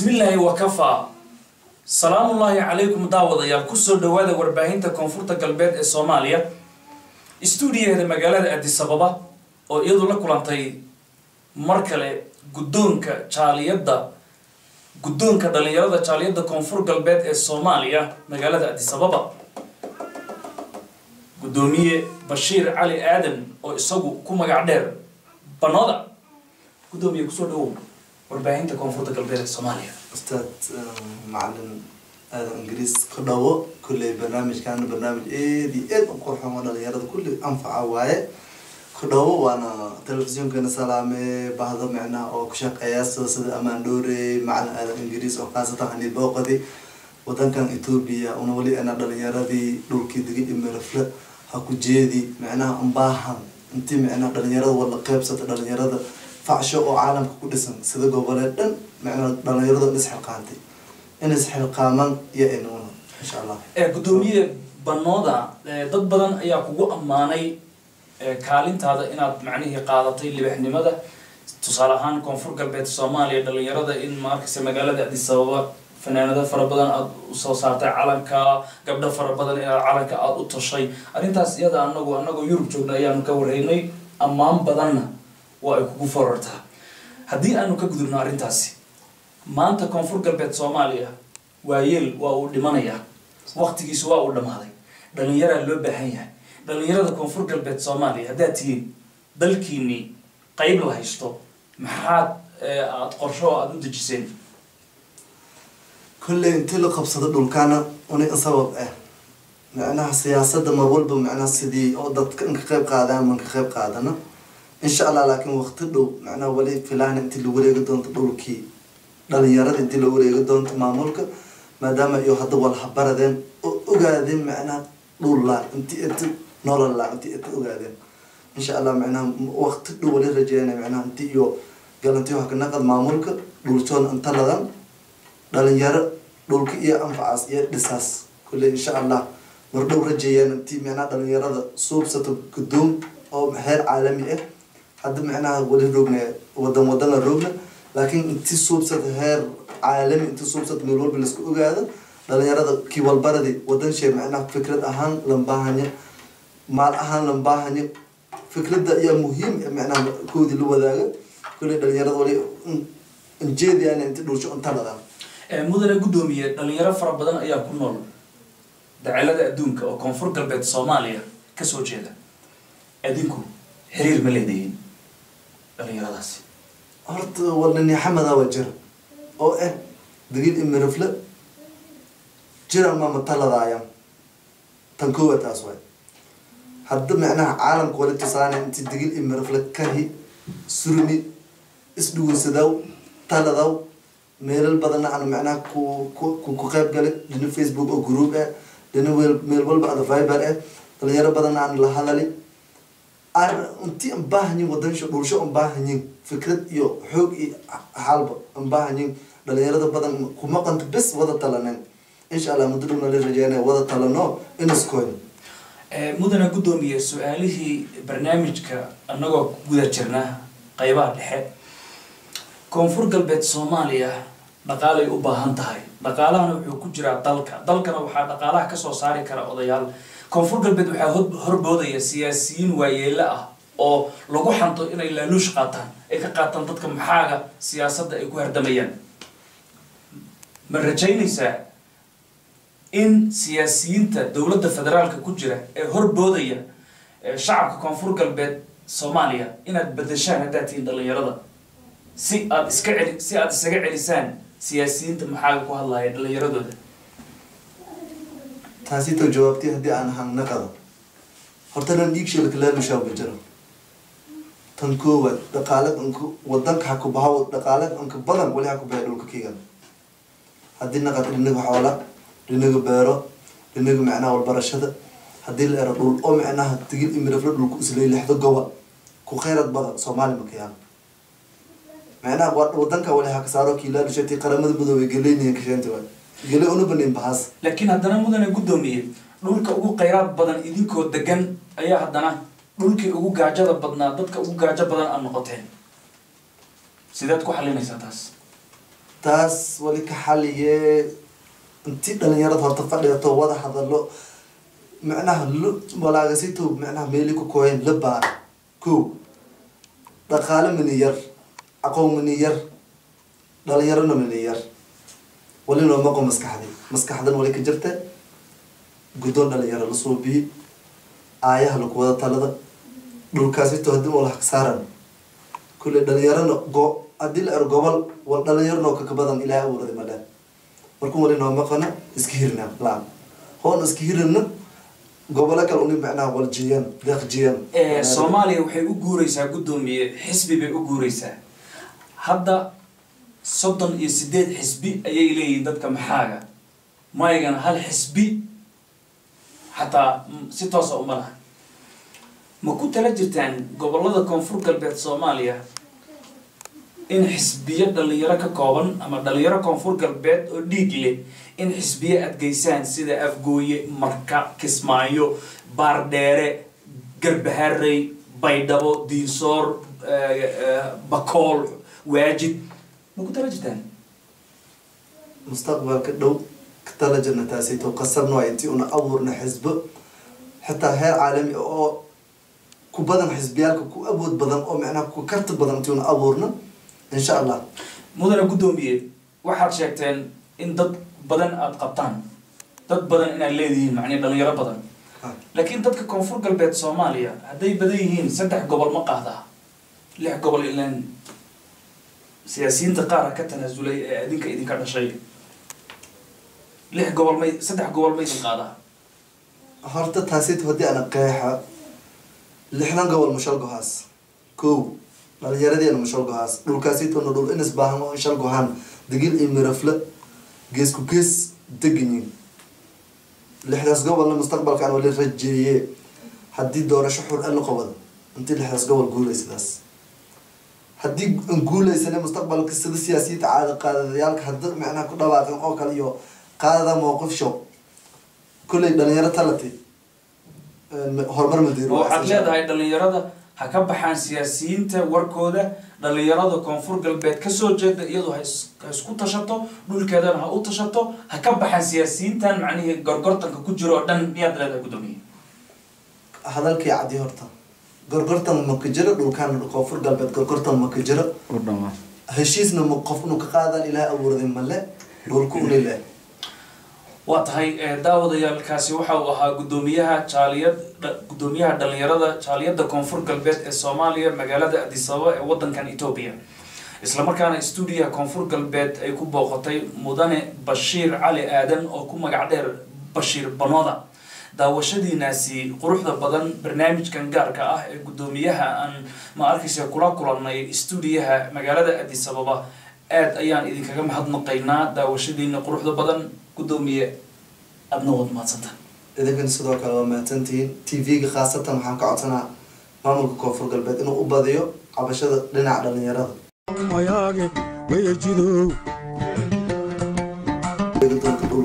bismillaahi wakafaa salaamullaahi calaykum daawadayaal ku soo dhawaada warbaahinta koonfurta galbeed ee soomaaliya. Stuudiyaheeda magaalada adisababa oo iyadu la kulantay mar kale guddoonka jaaliyadda guddoonka dhalinyarada jaaliyadda koonfur galbeed ee soomaaliya magaalada adisababa guddoomiye bashiir cali aadan oo isagu ku magac dheer banooda. Guddoomiye ku soo dhawow warbaahinta koonfurta galbeed ee soomaaliya ustaad macalin aadan ingiriis ku dhawo kulley barnaamijkan barnaamij aad iyo aad u qurxoon oo dhalinyarada kulli anfaca waaye ku dhawo waana telefisyonkana salaame bahdo micnaha oo ku shaqeeya sida amaan dhoore macalin aadan ingiriis oo khaasatan hani booqadi wadankan etoobiya una weli ana dhalinyaradii dhulkii degay imirafle ha ku jeedi. Micnaha ambaahan intii micnaha dhalinyarada wala qeybsata dhalinyarada facsho oo caalamka ku dhisan sida goboleed dhan micnaha dhalinyarada isxilqaantay in isxilqaaman iyo inuuna insha allah ee guddoomiye banooda ee dad badan ayaa kugu ammaanay ee kaalintaada inaad macnihii qaadatay libaxnimada tusaale ahaan koonfur galbeed soomaaliya dhalinyarada in maarkaysa magaalada addis ababa fanaanado fara badan aada u soo saartay calanka gabdho fara badan inaad calanka aada u tashay arrintaas iyada anagu anagoo yurub joogna ayaanu ka warhaynay ammaan badanna waa ay kugu forartaa haddii aanu ka gudubno arrintaasi maanta koonfur galbeed soomaaliya waayeel waa uu dhimanayaa waqtigiisu waa uu dhammaaday. Dhalinyaraa loo baahan yahay. Dhalinyarada koonfur galbeed soomaaliya haddaad tihiin dalkiinii qeyb la haysto maxaad aada qorsho oo aada u dejiseen? Kolley intii la qabsado dhulkaana una sabab ah. Micnaha siyaasadda ma walba micnaha sidii oo dadka inka qeyb qaadaan man ka qeyb qaadana insha allah laakiin waqti dhow macnaha wali filaana intii la wareegi doonto dhulkii dhalinyarada intii la wareegi doonto maamulka maadaama iyo hadda walhabaradeen oo ogaadeen macnaha dhul laa intii inti nolol laa intii inti ogaadeen. Insha allah macnaha waqti dhow wali rajeynaya macnaha intii iyo galantiyo hakanaqad maamulka dhulsoon inta ladan dhalinyaro dhulka iyo anfacaas iyo dhisaas. Kulle insha allah mar dhow rajeeyaan intii macnaha dhalinyarada suubsato guddoom oo heer caalami ah hadda macnaha wali roogna wadan wadana roogna laakiin inti suubsad heer caalami inti suubsad meel walba la isku ogaado dhalinyarada kii walbaradi wadan fikrad ahaan lambaahanya maal ahaan lambaahanya fikradda ayaa muhiim macnaha koodii la wadaaga kulley dhalinyarada wali injeediyaan inti dhulsho inta dhadaan mudane guddoomiye dhalinyaro fara badan ayaa ku nool dacelada adduunka oo koonfur galbeed soomaaliya ka soo jeeda adinku xiriir ma leedihiin dhalinyaradaasi horta walnani xamada waa jira oo ah dagil imirafle jira ma mataladaaya tan koowa taas waay. Hadda macnaha caalamka wali tusaana inti dagil imirafle kahi surmi isdhugunsadaw taladaw meelal badanna aan macnaha ku ku qeyb galay dhina facebook oo group ah dhina weel meel walba ada viber ah dhalinyaro badanna aan la hadali aan intii aan baahanyin wadansho dhulsho baahanyin fikrad iyo xoog iyo xaalba baahanyin dhalinyarada badan kuma qanto bes wada talaneen insha allah muddo dhowna la rajeynaya wada talano in iskoyn mudane guddoomiye su'aalihii barnaamijka annagoo guda jirna qeybaha dhexe. Koonfur galbeed soomaaliya dhaqaalay u baahan tahay. Dhaqaalahana wuxuu ku jiraa dalka. Dalkana waxaa dhaqaalaha ka soo saari kara odayaal. Koonfur galbeed waxaa horboodaya siyaasiyiin waayeelo ah oo lagu xanto inay laaluush qaataan ay ka qaataan dadka maxaaga siyaasadda ay ku hardamayaan. Ma rajaynaysaa in siyaasiyiinta dowladda federaalka ku jira ee horboodaya shacabka koonfur galbeed soomaaliya inaad bedeshaan haddaad tihiin dhalinyarada? Si aada iska celi si aada isaga celisaan siyaasiyiinta maxaaga ku hadlaya dhalinyaradooda taasito jawaabtay haddii aan hangnaqado hortana dhiigsheelka laalushaaba jiro. Tan koowaad dhaqaale anka wadanka ha ku bahaw dhaqaale anka badan wali ha ku bahay dhulka kigan haddii naqad dhinaga xoola dhinaga beero dhinaga macnaha walbarashada haddii la ero dhul oo macnaha digil imirafla dhulku islay lixdo gobol ku khayrad badan soomaali makayaan macnaha wadanka wali ha ka saaro kiilaalushatii qaramada midoobay geleyniya kasheenti waay gele una banin bahas. Laakiin haddana mudane guddoomiye dhulka ugu kheyraad badan idinkoo degan ayaa haddana dhulkii ugu gaajada badnaa dadka ugu gaajo badan aad noqoteen sideed ku xalinaysaa taas? Taas wali ka xaliyee intii dhalinyarada horta fadhigato wada hadalo macnaha l walaagasito macnaha meeli ku kooyeen la baara ko dhaqaale mani yar aqoon mani yar. Dhalinyarona mani yar. Wali maqo maskaxdi. Maskaxdan wali ka jirta guddoon dhalinyaro la suubiye aayaha laku wada talada. Dhulkaasito haddii walaha ka saaran. Kulle dhalinyarona go haddii la ero gobol wal dhalinyarnoo kaka badan ilaahay abuurada ma dhan. Markuu wali noo maqana iska hirna laan hoon iska hirina gobolo kale uni macnaha wal jiyan deeq soomaaliya waxay u guureysaa guddoomiye xisbi bay u guureysaa hadda soddon iyo sideed xisbi ayay leeyihiin dadka maxaaga. Maygana hal xisbi xataa si toosa uma laha ma ku tala jirtaan gobollada koonfur galbeed soomaaliya in xisbiyo dhalinyaro ka kooban ama dhalinyaro koonfur galbeed oo dhiig leh in xisbiyo aad geysaan sida afgooye marka kismaayo baardheere garbaharey baydhabo diinsoor eh, eh, bakool dhow ka tala jirna taasayto qasabna waa intii una abuurna xisbo xitaa heer caalami ah oo ku badan xisbiyaalka ku awood badan oo macnaha ku karti badan intii una abuurna insha allah mudane guddoomiye waxaad sheegteen in dad badan aada qabtaan dad badan inaad leedihiin macnii dhalinyaro badan. Laakiin dadka koonfur galbeed soomaaliya hadday badan yihiin saddex gobol ma qaadaa lix gobol ilaan siyaasiyiinta qaara ka tanaasulay ee adinka idinka dhashay. Lix gobol may saddex gobol ma idin qaadaa horta taasayto haddii ana qeexa lixdan gobol mashalgohaas kow dhalinyaradii ana mashalgohaas dhulkaasaytona dhul inis baahan oo inshalgohaan digil iyo mirafle gees ku gees deganyiin lixdaas gobolna mustaqbalkaan wali rajeeye haddii doorasho xur alla qabado intii lixdaas gobol guuleysadaas haddii aan mustaqbalka sida siyaasiyiinta caada qaadadayaalka hadda macnaha ku dhawaaqan oo kale iyo qaadada mowqif show. Kulley dhalinyaro talati horumar madiiro waxaad leedahay dhalinyarada ha ka baxaan siyaasiyiinta warkooda dhalinyarada koonfur galbeed ka soo jeeda iyadoo ha is- ha isku tashato dhulkeedana ha u tashato ha ka baxaan siyaasiyiintan macnihii gorgortanka ku jiro oo dhan miyaad leedahay guddoomiye hadalkii cadi horta gorgortan maka jiro dhulkaan koonfur galbeed gorgortan maka jiro. Heshiisna ma qof inu ka qaadaan ilaahay abuurday male dhulku uni leh waa tahay eh, daawadayaalkaasi waxa uu ahaa guddoomiyaha jaaliyad guddoomiyaha dhalinyarada jaaliyadda koonfur galbeed ee soomaaliya magaalada addis ababa ee wadankan etoobiya islamarkaana stuudiyaha koonfur galbeed ay ku booqatay mudane bashiir cali aadan oo ku magac dheer bashiir banoda daawashadiinaasi quruxda badan barnaamijkan gaarka ah ee guddoomiyaha aan ma arkaysa kula kulannay stuudiyaha magaalada addis ababa. Aad ayaan idinkaga mahadnaqaynaa daawashadiina quruxda badan guddoomiye. Adna waad mahadsantaa idinkan sidoo kale waa mahadsantihiin t v-ga khaasatan waxaan ka codsanaa maamulka koonfur galbeed inuu u badiyo cabashada dhinaca dhalinyarada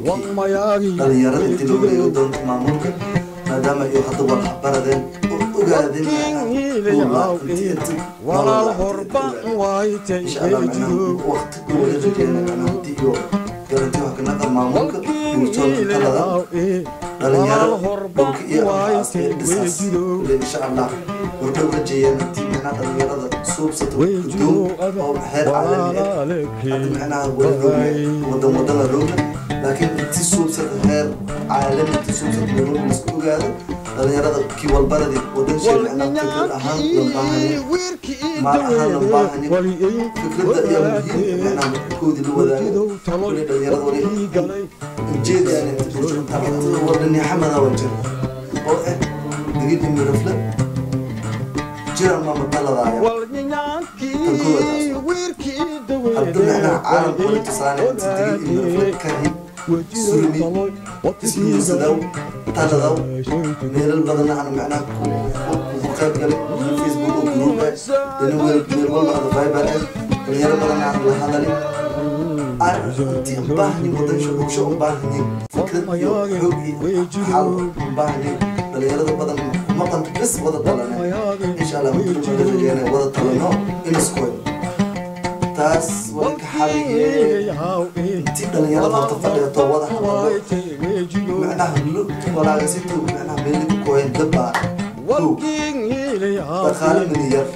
mayaage weejidow Eegi doonta dhulkii mayaagi dhalinyarada intii loo eegi doonta maamulka maadaama iyo hadda wal baradeen oo ogaadeen macnaha intii inti walaal horba waayte insha allah macnaha weejidow waqti dhow la rajeena macnaha intii iyo garanti wax ka naqan maamulka bulshooda talada dhalinyaro dhulka iyo anfaas ee dhisaas kule insha allah wardhow rajeeyeen intii macnaha dhalinyarada suubsata gudow oo heer caalami ah. hadda macnaha wala roogna wadan wadana roogna laakiin inti suubsada heer caalami inti suubsada nairobi la isku ogaado dhalinyarada kii walbaradi wadan shay macnaha fikrad ahaan la baahanya maal ahaan la baahanya fikradda iyo muhiim macnaha koodii la wadaago kule dhalinyarada wali ujeedaan inta bulshada talada wadani xamada waa jira oo eh digid imirafle jiran mama taladaaya hadda macnaha caalamka wali tusaale inta digid imirafle kahi sulmi isguursadaw taladaw meelal badana aan macnaha ku ku qayb galay facebook oo group eh dana meel meel walba ada viber eh dhalinyaro badana aan la hadalin intii u baahanyin wadan bulsho u baahanyin fikrad iyo xoog iyo xal u baahanyin dhalinyarada badan maqanta bes wada talane insha allah muddo rajeena wada talano in iskoy taas wali ka xaligee intii dhalinyarada horta fadhiyato wada hadalo macnaha lu walaagasitu macnaha meeli ku kooyan dabaa kow dhaqaale miliyar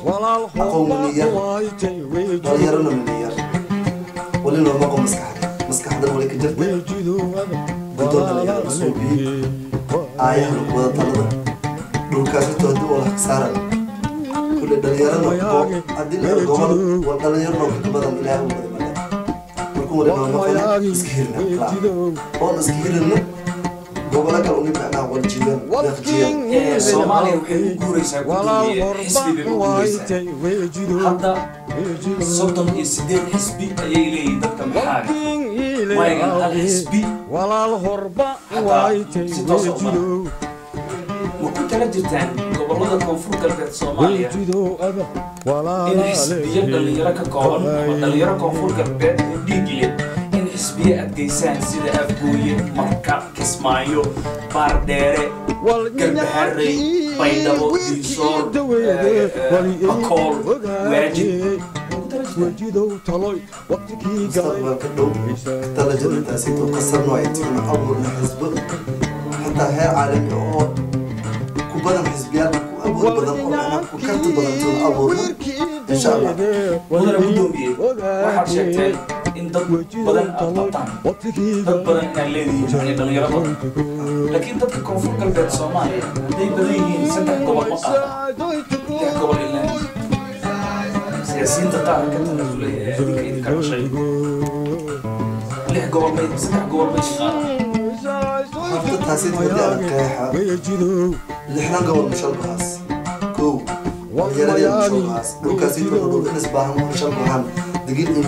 aqoon miliyar dhalinyarona miliyar wali looma qo maskaxda maskaxdan wali ka jirta gudoo dhalinyaro masuubiye aayaha lagu wada talada dhulkaas horta haddii wala saaran kule dhalinyarada haddii la gobol waa dhalinyaro noo ka badan ilaahay u badan male markuu wali nooma qona iska hirna oon iska hirina gobola kale uni macnaha waljiyan deeqjiyan Ee, soomaaliya waxay u guuraysaa gudoomiye xisbi bay u guuraysaa hadda soddon iyo sideed xisbi ayay leeyihiin dadka maxaaga waayagan hal xisbi si toos ah uma ma ku tala jirtaan gobollada koonfur galbeed soomaaliya in xisbiyo dhalinyaro ka kooban ama dhalinyaro koonfur galbeed oo dhiig leh in xisbiyo adgeysaan sida afgooye marka kismaayo baardheere garbaharey baydhabo diisoor bakool waajib ma ku tala jirtaan mustaqbalka dhow talajadintaasi tuu qasabno ay tiina abuurna xisbo xataa heer caalami oo ku badan xisbiyaal ku abuur badan oo macnaha ku karti badan tuuna abuurna insha allah mudana gudoomiye waxaad sheegteen in dad badan aad qabtaan dad badan inaad leedihiin yani dhalinyaro badan laakiin dadka koonfur galbeed soomaaliya hadday badan yihiin saddex gobol ma qaata lix gobol ilaa siyaasiyiinta qaar ka tanasulay ee adinka idinka dhashay lix gobol may saddex gobol may qaadaan horta taasi wadii adag qeexa lixdan gobol mushalbahaas kow dhalinyaradii mushalbahaas dhulkaasi tuuna dhul inis baahan mushalbahan digil iyo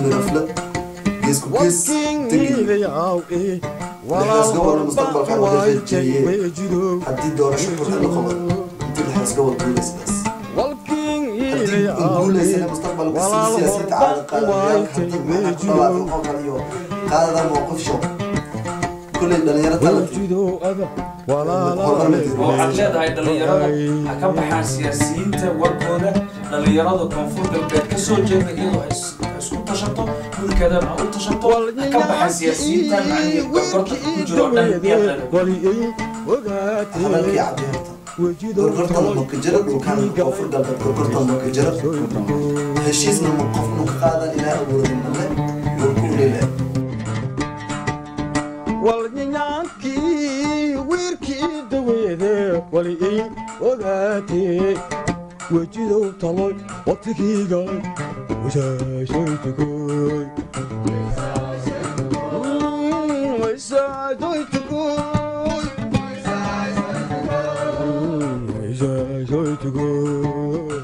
mirafle geesku gees tegi lixdaas gobol mustaqbalka wada rajeeye haddii doorasho xurta la qaban intii lixdaas gobol guulaysidaas haddii guulaysana mustaqbalka si siyaasiyiinta caada qaadayaalka hadda macnaha ku dhawaaqan oo kale iyo qaadadan mowqif show kulley dhalinyaro talati waxaad leedahay dhalinyarada ha ka baxaan siyaasiyiinta warkooda dhalinyarada koonfur galbeed ka soo jeeda iyadoo ha is- ha isku tashato dhulkeedana ha u tashato ha ka baxaan siyaasiyiintan macnihii gorgorta ku jiro oo dhan iyada hadalkii cadeerta gorgortan ma ka jira dhulkan koonfur galbeed gorgortan ma ka jira heshiisna ma qofnu ka qaadan ilaa awoodin male dhulku ulile Wali walnyanyaankii wiirkii daweede wali in odati, wechi do taloi, ii ogaatee wejidow talay waqtigiiga wisaashay tukoy Joy to go.